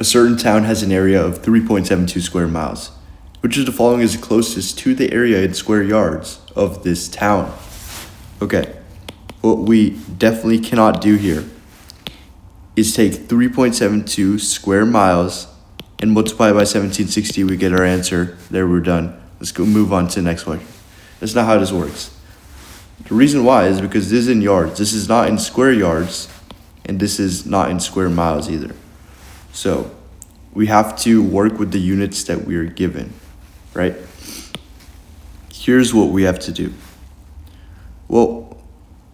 A certain town has an area of 3.72 square miles. Which of the following is closest to the area in square yards of this town? Okay, what we definitely cannot do here is take 3.72 square miles and multiply by 1760. We get our answer. There, we're done. Let's go move on to the next question. That's not how this works. The reason why is because this is in yards. This is not in square yards, and this is not in square miles either. So we have to work with the units that we are given, right? Here's what we have to do. Well,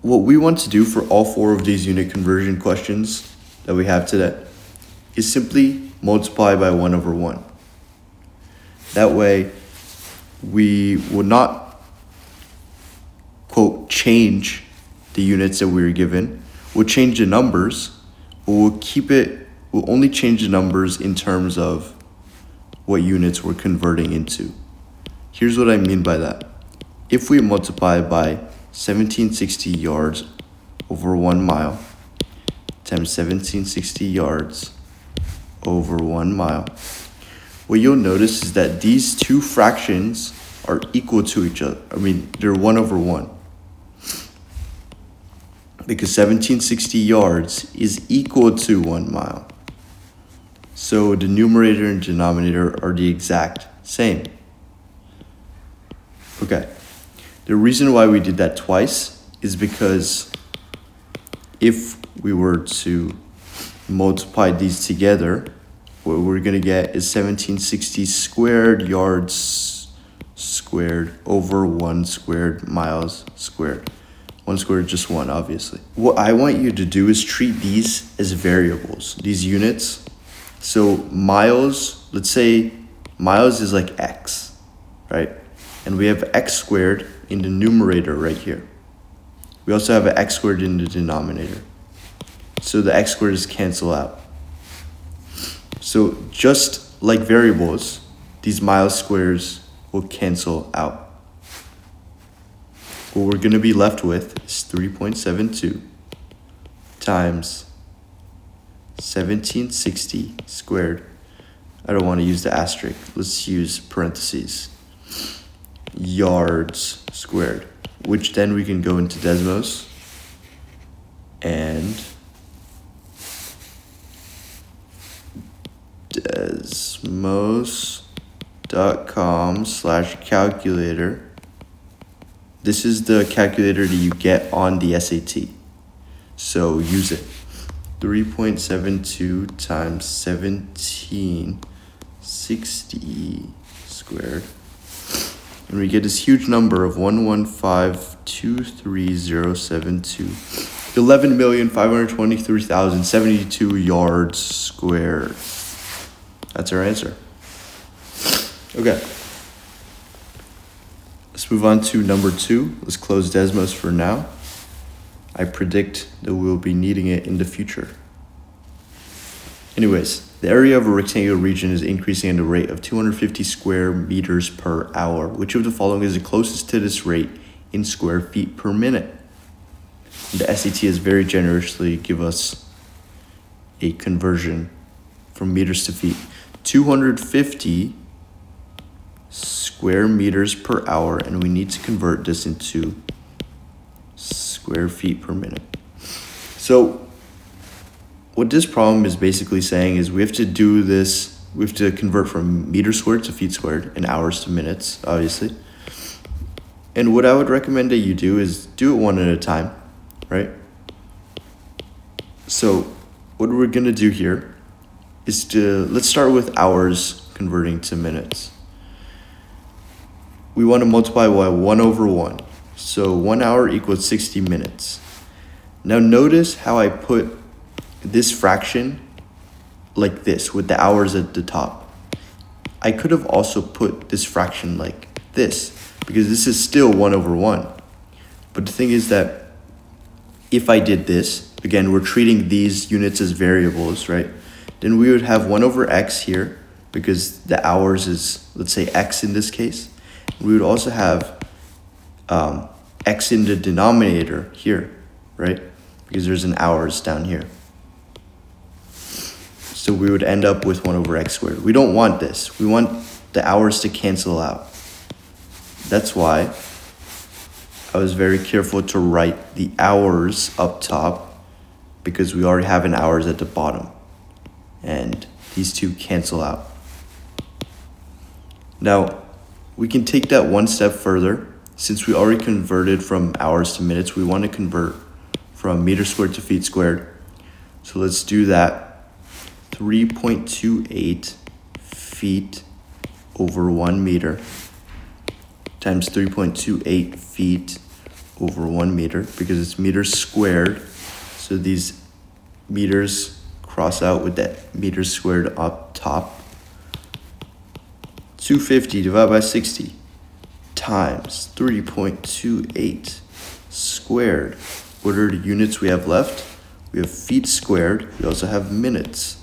what we want to do for all four of these unit conversion questions that we have today is simply multiply by 1 over 1. That way, we will not, quote, change the units that we were given. We'll change the numbers, but we'll keep it, we'll only change the numbers in terms of what units we're converting into. Here's what I mean by that. If we multiply by 1760 yards over one mile times 1760 yards over one mile, what you'll notice is that these two fractions are equal to each other. I mean, they're one over one. Because 1760 yards is equal to one mile. So the numerator and denominator are the exact same. Okay. The reason why we did that twice is because if we were to multiply these together, what we're to get is 1760 squared yards squared over 1 squared miles squared. 1 squared just 1, obviously. What I want you to do is treat these as variables, these units. So miles, let's say miles is like x, right? And we have x squared in the numerator right here. We also have an x squared in the denominator. So the x squared cancel out. So just like variables, these miles squares will cancel out. What we're going to be left with is 3.72 times 1760 squared. I don't want to use the asterisk. Let's use parentheses yards squared, which then we can go into Desmos and desmos.com slash calculator. This is the calculator that you get on the SAT. So use it. 3.72 times 1760 squared and we get this huge number of 115,23072. 11,523,072 yards squared. That's our answer. Okay. Let's move on to number two. Let's close Desmos for now. I predict that we'll be needing it in the future. Anyways, the area of a rectangular region is increasing at a rate of 250 square meters per hour. Which of the following is the closest to this rate in square feet per minute? The SAT has very generously give us a conversion from meters to feet. 250 square meters per hour, and we need to convert this into square feet per minute. So what this problem is basically saying is we have to do this, we have to convert from meters squared to feet squared and hours to minutes, obviously. And what I would recommend that you do is do it one at a time, right? So what we're going to do here is to, let's start with hours converting to minutes. We want to multiply by 1 over 1. So 1 hour equals 60 minutes. Now notice how I put this fraction like this with the hours at the top. I could have also put this fraction like this because this is still 1 over 1. But the thing is that if I did this, again, we're treating these units as variables, right? Then we would have 1 over x here because the hours is, let's say, x in this case. We would also have um, x in the denominator here, right? Because there's an hours down here. So we would end up with 1 over x squared. We don't want this. We want the hours to cancel out. That's why I was very careful to write the hours up top because we already have an hours at the bottom. And these two cancel out. Now, we can take that one step further. Since we already converted from hours to minutes, we want to convert from meter squared to feet squared. So let's do that. 3.28 feet over 1 meter times 3.28 feet over 1 meter because it's meters squared. So these meters cross out with that meters squared up top. 250 divided by 60 times 3.28 squared. What are the units we have left? We have feet squared. We also have minutes.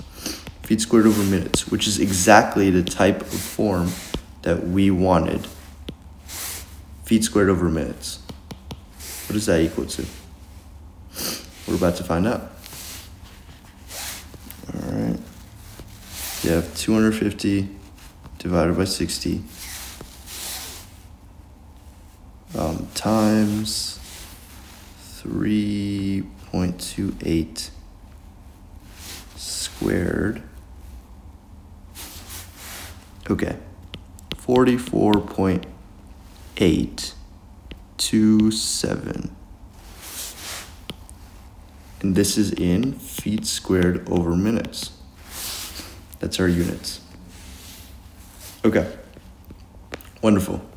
Feet squared over minutes, which is exactly the type of form that we wanted. Feet squared over minutes. What is that equal to? We're about to find out. All right. You have 250 divided by 60 um, times 3.28 squared. Okay, 44.827. And this is in feet squared over minutes. That's our units. Okay. Wonderful.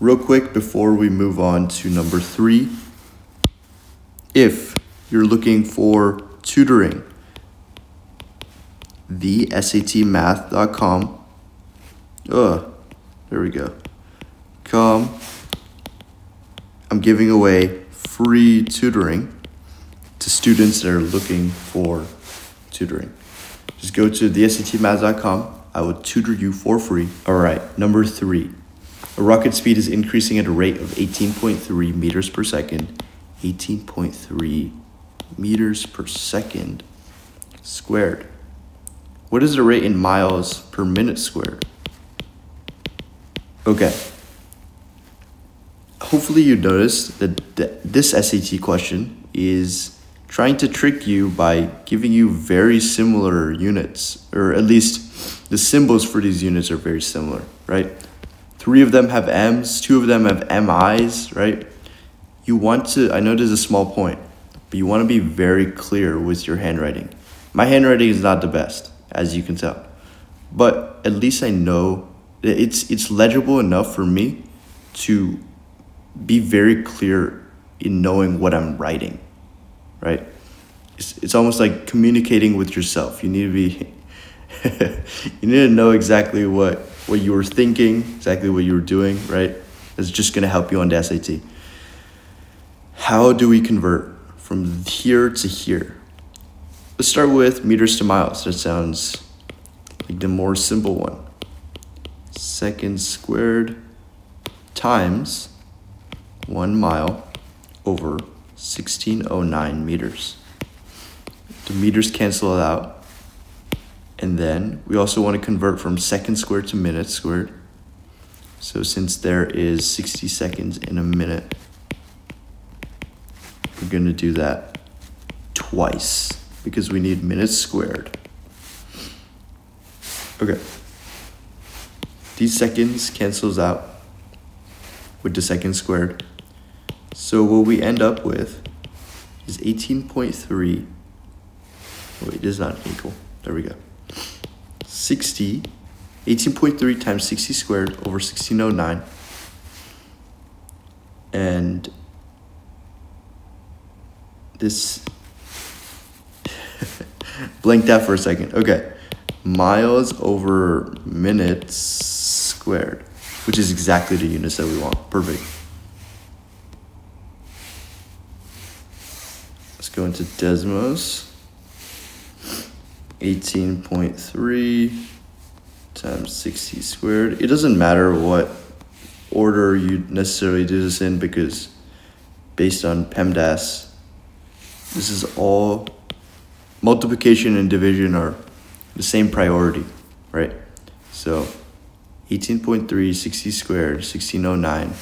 Real quick before we move on to number three, if you're looking for tutoring, the SATmath.com. Oh, there we go. Come. I'm giving away free tutoring to students that are looking for tutoring. Just go to thesatmath.com. I will tutor you for free. All right, number three. A rocket speed is increasing at a rate of 18.3 meters per second. 18.3 meters per second squared. What is the rate in miles per minute squared? Okay. Hopefully you noticed that this SAT question is trying to trick you by giving you very similar units, or at least the symbols for these units are very similar, right? Three of them have M's, two of them have MI's, right? You want to, I know this is a small point, but you want to be very clear with your handwriting. My handwriting is not the best, as you can tell, but at least I know that it's, it's legible enough for me to be very clear in knowing what I'm writing right? It's, it's almost like communicating with yourself. You need to be, you need to know exactly what, what you were thinking, exactly what you were doing, right? It's just going to help you on the SAT. How do we convert from here to here? Let's start with meters to miles. That sounds like the more simple one. Seconds squared times one mile over 1609 meters. The meters cancel out. And then we also want to convert from second squared to minute squared. So since there is 60 seconds in a minute, we're going to do that twice because we need minutes squared. Okay. These seconds cancels out with the second squared. So what we end up with is 18.3. Wait, it is not equal. There we go. 60, 18.3 times 60 squared over 1609. And this blanked out for a second. Okay. Miles over minutes squared, which is exactly the units that we want. Perfect. Let's go into Desmos. 18.3 times 60 squared. It doesn't matter what order you necessarily do this in because based on PEMDAS, this is all multiplication and division are the same priority, right? So 18.3, 60 squared, 1609,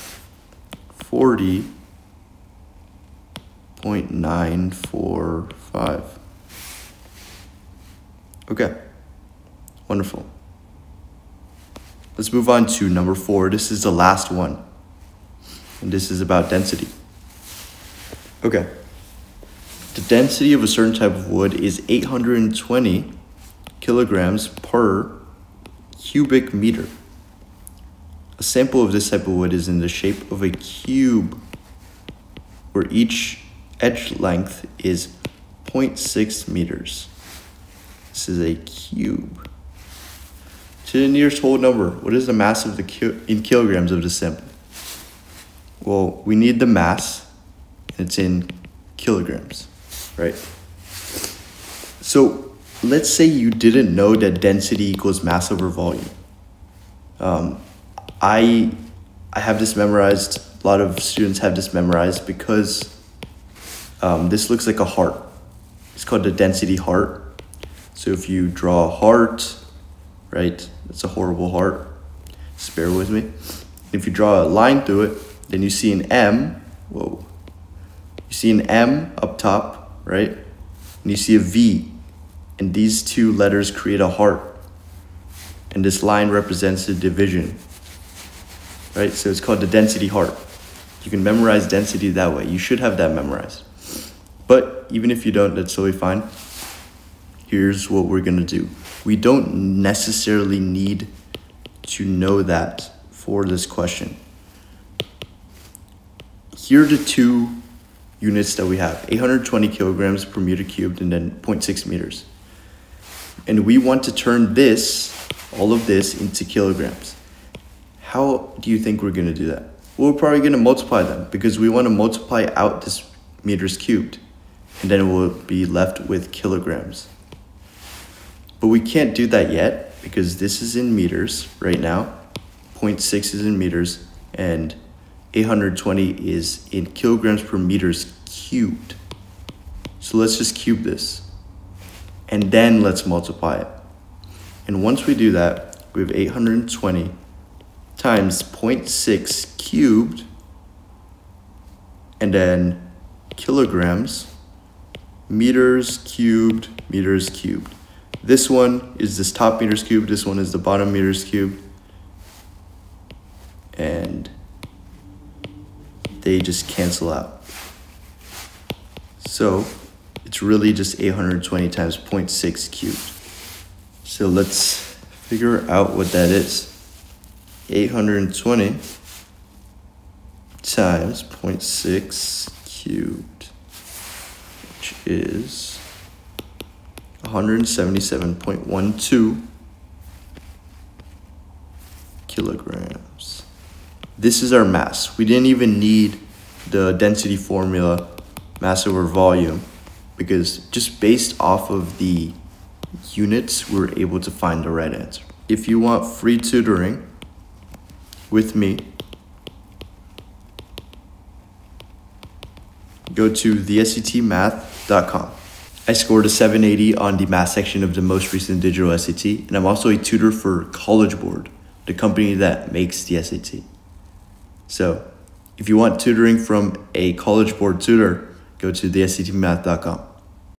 40.945. Okay, wonderful. Let's move on to number four. This is the last one. And this is about density. Okay. The density of a certain type of wood is 820 kilograms per cubic meter. A sample of this type of wood is in the shape of a cube where each edge length is 0.6 meters. This is a cube. To the nearest whole number, what is the mass of the ki in kilograms of the sample? Well, we need the mass, and it's in kilograms, right? So let's say you didn't know that density equals mass over volume. Um, I, I have this memorized, a lot of students have this memorized because um, this looks like a heart. It's called the density heart. So if you draw a heart, right, it's a horrible heart, bear with me. If you draw a line through it, then you see an M, whoa. You see an M up top, right? And you see a V, and these two letters create a heart. And this line represents the division, right? So it's called the density heart. You can memorize density that way. You should have that memorized. But even if you don't, that's totally fine. Here's what we're gonna do. We don't necessarily need to know that for this question here are the two units that we have 820 kilograms per meter cubed and then 0.6 meters. And we want to turn this, all of this, into kilograms. How do you think we're going to do that? Well, we're probably going to multiply them because we want to multiply out this meters cubed. And then we'll be left with kilograms. But we can't do that yet because this is in meters right now. 0.6 is in meters and 820 is in kilograms per meters cubed. So let's just cube this. And then let's multiply it. And once we do that, we have 820 times 0.6 cubed, and then kilograms, meters cubed, meters cubed. This one is this top meters cubed, this one is the bottom meters cubed. And they just cancel out. So it's really just 820 times 0.6 cubed. So let's figure out what that is. 820 times 0.6 cubed, which is 177.12 kilograms. This is our mass. We didn't even need the density formula, mass over volume, because just based off of the units, we are able to find the right answer. If you want free tutoring with me, go to thesatmath.com. I scored a 780 on the math section of the most recent digital SAT, and I'm also a tutor for College Board, the company that makes the SAT. So if you want tutoring from a college board tutor, go to thesatmath.com.